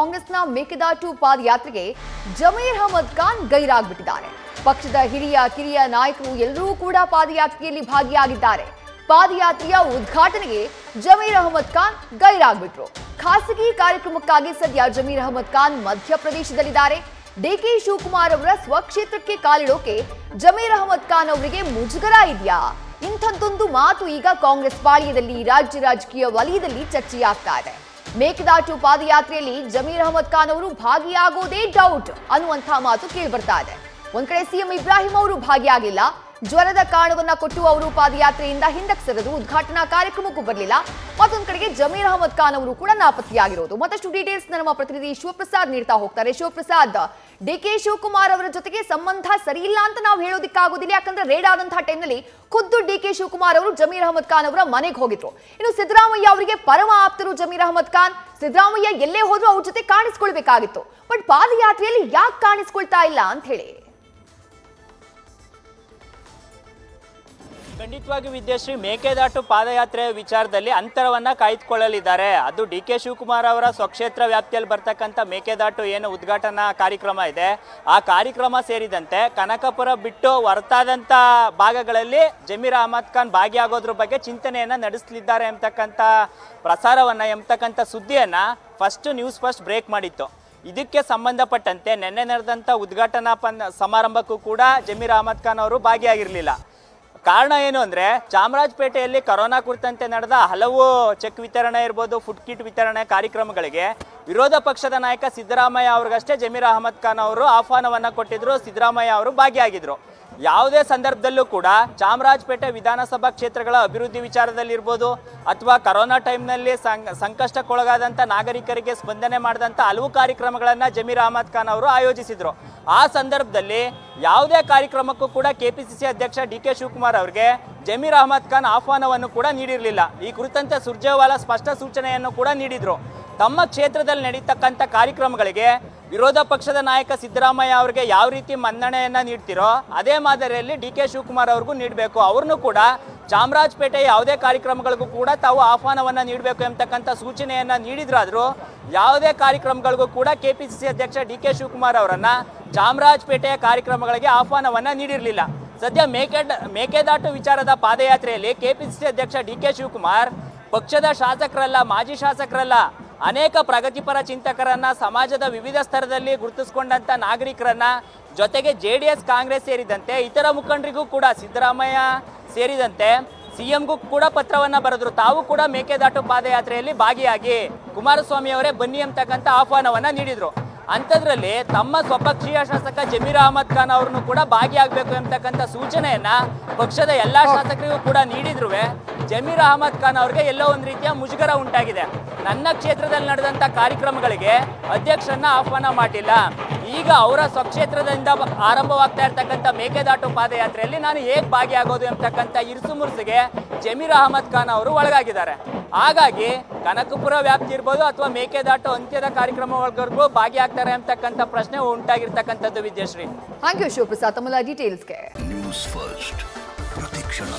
ಕಾಂಗ್ರೆಸ್ನ ಮೇಕೆದಾಟು ಪಾದಯಾತ್ರೆಗೆ ಜಮೀರ್ ಅಹಮದ್ ಖಾನ್ ಗೈರಾಗ್ಬಿಟ್ಟಿದ್ದಾರೆ. ಪಕ್ಷದ ಹಿರಿಯ, ಕಿರಿಯ ನಾಯಕರು ಎಲ್ಲರೂ ಕೂಡ ಪಾದಯಾತ್ರೆಯಲ್ಲಿ ಭಾಗಿಯಾಗಿದ್ದಾರೆ. ಪಾದಯಾತ್ರೆಯ ಉದ್ಘಾಟನೆಗೆ ಜಮೀರ್ ಅಹಮದ್ ಖಾನ್ ಗೈರಾಗ್ಬಿಟ್ರು. ಖಾಸಗಿ ಕಾರ್ಯಕ್ರಮಕ್ಕಾಗಿ ಸದ್ಯ ಜಮೀರ್ ಅಹಮದ್ ಖಾನ್ ಮಧ್ಯಪ್ರದೇಶದಲ್ಲಿದ್ದಾರೆ. ಡಿಕೆ ಶಿವಕುಮಾರ್ ಅವರ ಸ್ವಕ್ಷೇತ್ರಕ್ಕೆ ಕಾಲಿಡೋಕೆ ಜಮೀರ್ ಅಹಮದ್ ಖಾನ್ ಅವರಿಗೆ ಮುಜುಗರ ಇದೆಯಾ? ಇಂಥದ್ದೊಂದು ಮಾತು ಈಗ ಕಾಂಗ್ರೆಸ್ ಪಾಳ್ಯದಲ್ಲಿ ರಾಜ್ಯ ರಾಜಕೀಯ ವಲಯದಲ್ಲಿ ಚರ್ಚೆಯಾಗ್ತಾ ಇದೆ. ಮೇಕೆದಾಟು ಪಾದಯಾತ್ರೆಯಲ್ಲಿ ಜಮೀರ್ ಅಹಮದ್ ಖಾನ್ ಅವರು ಭಾಗಿಯಾಗೋದೇ ಡೌಟ್ ಅನ್ನುವಂಥ ಮಾತು ಕೇಳಿ ಬರ್ತಾ ಇದೆ. ಒಂದ್ ಕಡೆ ಸಿಎಂ ಇಬ್ರಾಹಿಂ ಅವರು ಭಾಗಿಯಾಗಿಲ್ಲ ಜ್ವರದ ಕಾರಣವನ್ನ ಕೊಟ್ಟು ಅವರು ಪಾದಯಾತ್ರೆಯಿಂದ ಹಿಂದಕ್ಕೆ ಸರಿದು ಉದ್ಘಾಟನಾ ಕಾರ್ಯಕ್ರಮಕ್ಕೂ ಬರಲಿಲ್ಲ. ಮತ್ತೊಂದು ಕಡೆಗೆ ಜಮೀರ್ ಅಹಮದ್ ಖಾನ್ ಅವರು ಕೂಡ ನಾಪತ್ತೆಯಾಗಿರೋದು. ಮತ್ತಷ್ಟು ಡೀಟೇಲ್ಸ್ ನಮ್ಮ ಪ್ರತಿನಿಧಿ ಶಿವಪ್ರಸಾದ್ ನೀಡ್ತಾ ಹೋಗ್ತಾರೆ. ಶಿವಪ್ರಸಾದ್, ಡಿ ಕೆ ಶಿವಕುಮಾರ್ ಅವರ ಜೊತೆಗೆ ಸಂಬಂಧ ಸರಿಯಿಲ್ಲ ಅಂತ ನಾವು ಹೇಳೋದಿಕ್ಕಾಗೋದಿಲ್ಲ. ಯಾಕಂದ್ರೆ ರೇಡ್ ಆದಂತಹ ಟೈಮ್ನಲ್ಲಿ ಖುದ್ದು ಡಿ ಕೆ ಶಿವಕುಮಾರ್ ಅವರು ಜಮೀರ್ ಅಹಮದ್ ಖಾನ್ ಅವರ ಮನೆಗೆ ಹೋಗಿದ್ರು. ಇನ್ನು ಸಿದ್ದರಾಮಯ್ಯ ಅವರಿಗೆ ಪರಮ ಆಪ್ತರು ಜಮೀರ್ ಅಹಮದ್ ಖಾನ್. ಸಿದ್ದರಾಮಯ್ಯ ಎಲ್ಲೇ ಹೋದ್ರೂ ಅವ್ರ ಜೊತೆ ಕಾಣಿಸ್ಕೊಳ್ಬೇಕಾಗಿತ್ತು. ಬಟ್ ಪಾದಯಾತ್ರೆಯಲ್ಲಿ ಯಾಕೆ ಕಾಣಿಸ್ಕೊಳ್ತಾ ಇಲ್ಲ ಅಂತ ಹೇಳಿ. ಖಂಡಿತವಾಗಿ ವಿದ್ಯಾಶ್ರೀ, ಮೇಕೆದಾಟು ಪಾದಯಾತ್ರೆ ವಿಚಾರದಲ್ಲಿ ಅಂತರವನ್ನ ಕಾಯ್ದುಕೊಳ್ಳಲಿದ್ದಾರೆ. ಅದು ಡಿ ಕೆ ಶಿವಕುಮಾರ್ ಅವರ ಸ್ವಕ್ಷೇತ್ರ ವ್ಯಾಪ್ತಿಯಲ್ಲಿ ಬರ್ತಕ್ಕಂಥ ಮೇಕೆದಾಟು ಏನು ಉದ್ಘಾಟನಾ ಕಾರ್ಯಕ್ರಮ ಇದೆ. ಆ ಕಾರ್ಯಕ್ರಮ ಸೇರಿದಂತೆ ಕನಕಪುರ ಬಿಟ್ಟು ಹೊರತಾದಂಥ ಭಾಗಗಳಲ್ಲಿ ಜಮೀರ್ ಅಹಮದ್ ಖಾನ್ ಭಾಗಿಯಾಗೋದ್ರ ಬಗ್ಗೆ ಚಿಂತನೆಯನ್ನ ನಡೆಸಲಿದ್ದಾರೆ ಎಂಬತಕ್ಕಂಥ ಪ್ರಸಾರವನ್ನ, ಎಂಬತಕ್ಕಂಥ ಸುದ್ದಿಯನ್ನ ಫಸ್ಟ್ ನ್ಯೂಸ್ ಫಸ್ಟ್ ಬ್ರೇಕ್ ಮಾಡಿತ್ತು. ಇದಕ್ಕೆ ಸಂಬಂಧಪಟ್ಟಂತೆ ನಿನ್ನೆ ನಡೆದಂಥ ಉದ್ಘಾಟನಾ ಪನ್, ಸಮಾರಂಭಕ್ಕೂ ಕೂಡ ಜಮೀರ್ ಅಹಮದ್ ಖಾನ್ ಅವರು ಭಾಗಿಯಾಗಿರಲಿಲ್ಲ. ಕಾರಣ ಏನು ಅಂದ್ರೆ ಚಾಮರಾಜಪೇಟೆಯಲ್ಲಿ ಕೊರೋನಾ ಕುರಿತಂತೆ ನಡೆದ ಹಲವು ಚೆಕ್ ವಿತರಣೆ ಇರ್ಬೋದು, ಫುಡ್ ಕಿಟ್ ವಿತರಣೆ ಕಾರ್ಯಕ್ರಮಗಳಿಗೆ ವಿರೋಧ ಪಕ್ಷದ ನಾಯಕ ಸಿದ್ದರಾಮಯ್ಯ ಅವ್ರಿಗಷ್ಟೇ ಜಮೀರ್ ಅಹಮದ್ ಖಾನ್ ಅವರು ಆಹ್ವಾನವನ್ನ ಕೊಟ್ಟಿದ್ರು. ಸಿದ್ದರಾಮಯ್ಯ ಅವರು ಭಾಗಿಯಾಗಿದ್ರು. ಯಾವುದೇ ಸಂದರ್ಭದಲ್ಲೂ ಕೂಡ ಚಾಮರಾಜಪೇಟೆ ವಿಧಾನಸಭಾ ಕ್ಷೇತ್ರಗಳ ಅಭಿವೃದ್ಧಿ ವಿಚಾರದಲ್ಲಿರ್ಬೋದು ಅಥವಾ ಕರೋನಾ ಟೈಮ್ನಲ್ಲಿ ಸಂಕ ಸಂಕಷ್ಟಕ್ಕೊಳಗಾದಂಥ ನಾಗರಿಕರಿಗೆ ಸ್ಪಂದನೆ ಮಾಡಿದಂಥ ಹಲವು ಕಾರ್ಯಕ್ರಮಗಳನ್ನು ಜಮೀರ್ ಅಹಮದ್ ಖಾನ್ ಅವರು ಆಯೋಜಿಸಿದರು. ಆ ಸಂದರ್ಭದಲ್ಲಿ ಯಾವುದೇ ಕಾರ್ಯಕ್ರಮಕ್ಕೂ ಕೂಡ ಕೆಪಿಸಿಸಿ ಅಧ್ಯಕ್ಷ ಡಿ ಕೆ ಶಿವಕುಮಾರ್ ಅವರಿಗೆ ಜಮೀರ್ ಅಹಮದ್ ಖಾನ್ ಆಹ್ವಾನವನ್ನು ಕೂಡ ನೀಡಿರಲಿಲ್ಲ. ಈ ಕುರಿತಂತೆ ಸುರ್ಜೇವಾಲಾ ಸ್ಪಷ್ಟ ಸೂಚನೆಯನ್ನು ಕೂಡ ನೀಡಿದರು. ತಮ್ಮ ಕ್ಷೇತ್ರದಲ್ಲಿ ನಡೀತಕ್ಕಂಥ ಕಾರ್ಯಕ್ರಮಗಳಿಗೆ ವಿರೋಧ ಪಕ್ಷದ ನಾಯಕ ಸಿದ್ದರಾಮಯ್ಯ ಅವರಿಗೆ ಯಾವ ರೀತಿ ಮನ್ನಣೆಯನ್ನು ನೀಡ್ತಿರೋ ಅದೇ ಮಾದರಿಯಲ್ಲಿ ಡಿ ಕೆ ಶಿವಕುಮಾರ್ ಅವ್ರಿಗೂ ನೀಡಬೇಕು. ಅವ್ರನ್ನೂ ಕೂಡ ಚಾಮರಾಜಪೇಟೆ ಯಾವುದೇ ಕಾರ್ಯಕ್ರಮಗಳಿಗೂ ಕೂಡ ತಾವು ಆಹ್ವಾನವನ್ನ ನೀಡಬೇಕು ಎಂಬತಕ್ಕಂಥ ಸೂಚನೆಯನ್ನ ನೀಡಿದ್ರಾದರೂ ಯಾವುದೇ ಕಾರ್ಯಕ್ರಮಗಳಿಗೂ ಕೂಡ ಕೆಪಿಸಿಸಿ ಅಧ್ಯಕ್ಷ ಡಿ ಕೆ ಶಿವಕುಮಾರ್ ಅವರನ್ನು ಚಾಮರಾಜಪೇಟೆಯ ಕಾರ್ಯಕ್ರಮಗಳಿಗೆ ಆಹ್ವಾನವನ್ನ ನೀಡಿರಲಿಲ್ಲ. ಸದ್ಯ ಮೇಕೆಡ್, ಮೇಕೆದಾಟು ವಿಚಾರದ ಪಾದಯಾತ್ರೆಯಲ್ಲಿ ಕೆಪಿಸಿಸಿ ಅಧ್ಯಕ್ಷ ಡಿ ಕೆ ಶಿವಕುಮಾರ್ ಪಕ್ಷದ ಶಾಸಕರಲ್ಲ, ಮಾಜಿ ಶಾಸಕರಲ್ಲ ಅನೇಕ ಪ್ರಗತಿಪರ ಚಿಂತಕರನ್ನ ಸಮಾಜದ ವಿವಿಧ ಸ್ತರದಲ್ಲಿ ಗುರುತಿಸಿಕೊಂಡಂತ ನಾಗರಿಕರನ್ನ ಜೊತೆಗೆ ಜೆ ಡಿ ಎಸ್ ಕಾಂಗ್ರೆಸ್ ಸೇರಿದಂತೆ ಇತರ ಮುಖಂಡರಿಗೂ ಕೂಡ ಸಿದ್ದರಾಮಯ್ಯ ಸೇರಿದಂತೆ ಸಿಎಂಗೂ ಕೂಡ ಪತ್ರವನ್ನ ಬರೆದ್ರು. ತಾವು ಕೂಡ ಮೇಕೆದಾಟು ಪಾದಯಾತ್ರೆಯಲ್ಲಿ ಭಾಗಿಯಾಗಿ ಕುಮಾರಸ್ವಾಮಿ ಅವರೇ ಬನ್ನಿ ಅಂತಕ್ಕಂಥ ಆಹ್ವಾನವನ್ನ ನೀಡಿದ್ರು. ಅಂಥದ್ರಲ್ಲಿ ತಮ್ಮ ಸ್ವಪಕ್ಷೀಯ ಶಾಸಕ ಜಮೀರ್ ಅಹಮದ್ ಖಾನ್ ಅವ್ರನ್ನು ಕೂಡ ಭಾಗಿಯಾಗಬೇಕು ಎಂಬತಕ್ಕಂಥ ಸೂಚನೆಯನ್ನ ಪಕ್ಷದ ಎಲ್ಲ ಶಾಸಕರಿಗೂ ಕೂಡ ನೀಡಿದ್ರು ಜಮೀರ್ ಅಹಮದ್ ಖಾನ್ ಅವ್ರಿಗೆ ಎಲ್ಲೋ ಒಂದು ರೀತಿಯ ಮುಜುಗರ ಉಂಟಾಗಿದೆ. ನನ್ನ ಕ್ಷೇತ್ರದಲ್ಲಿ ನಡೆದಂಥ ಕಾರ್ಯಕ್ರಮಗಳಿಗೆ ಅಧ್ಯಕ್ಷರನ್ನ ಆಹ್ವಾನ ಮಾಡಿಲ್ಲ. ಈಗ ಅವರ ಸ್ವಕ್ಷೇತ್ರದಿಂದ ಆರಂಭವಾಗ್ತಾ ಇರ್ತಕ್ಕಂಥ ಮೇಕೆದಾಟು ಪಾದಯಾತ್ರೆಯಲ್ಲಿ ನಾನು ಹೇಗೆ ಭಾಗಿಯಾಗೋದು ಎಂಬತಕ್ಕಂಥ ಇರುಸು ಮುರುಸಿಗೆ ಜಮೀರ್ ಅಹಮದ್ ಖಾನ್ ಅವರು ಒಳಗಾಗಿದ್ದಾರೆ. ಹಾಗಾಗಿ ಕನಕಪುರ ವ್ಯಾಪ್ತಿ ಇರ್ಬೋದು ಅಥವಾ ಮೇಕೆದಾಟು ಅಂತ್ಯದ ಕಾರ್ಯಕ್ರಮವರೆಗೂ ಭಾಗಿಯಾಗ್ತಾರೆ ಅಂತಕ್ಕಂಥ ಪ್ರಶ್ನೆ ಉಂಟಾಗಿರ್ತಕ್ಕಂಥದ್ದು ವಿದ್ಯಾಶ್ರೀ. ಥ್ಯಾಂಕ್ ಯು ಶಿವಪ್ರಸಾದ್ ತಮ್ಮೆಲ್ಲ ಡೀಟೇಲ್ಸ್ಗೆ ನ್ಯೂಸ್ ಫಸ್ಟ್ ಪ್ರತಿಕ್ಷಣ